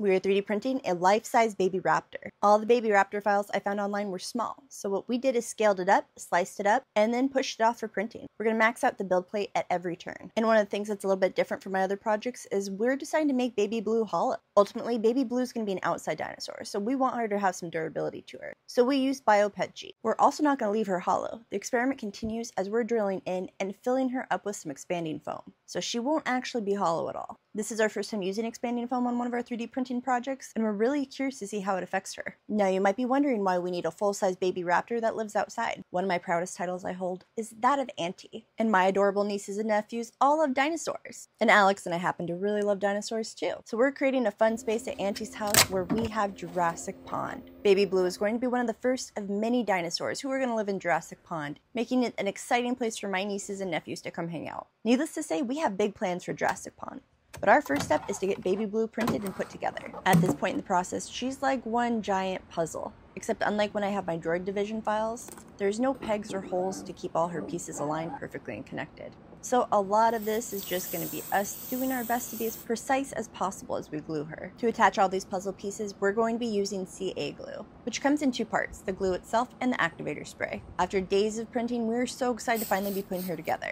We are 3D printing a life-size baby raptor. All the baby raptor files I found online were small, so what we did is scaled it up, sliced it up, and then pushed it off for printing. We're going to max out the build plate at every turn. And one of the things that's a little bit different from my other projects is we're deciding to make Baby Blue hollow. Ultimately, Baby Blue is going to be an outside dinosaur, so we want her to have some durability to her. So we used Bio-PetG. We're also not going to leave her hollow. The experiment continues as we're drilling in and filling her up with some expanding foam. So she won't actually be hollow at all. This is our first time using expanding foam on one of our 3D printing projects, and we're really curious to see how it affects her. Now, you might be wondering why we need a full-size baby raptor that lives outside. One of my proudest titles I hold is that of Auntie, and my adorable nieces and nephews all love dinosaurs. And Alex and I happen to really love dinosaurs too. So we're creating a fun space at Auntie's house where we have Jurassic Pond. Baby Blue is going to be one of the first of many dinosaurs who are going to live in Jurassic Pond, making it an exciting place for my nieces and nephews to come hang out. Needless to say, we have big plans for Jurassic Pond. But our first step is to get Baby Blue printed and put together. At this point in the process, she's like one giant puzzle. Except unlike when I have my Droid Division files, there's no pegs or holes to keep all her pieces aligned perfectly and connected. So a lot of this is just going to be us doing our best to be as precise as possible as we glue her. To attach all these puzzle pieces, we're going to be using CA glue, which comes in two parts, the glue itself and the activator spray. After days of printing, we're so excited to finally be putting her together.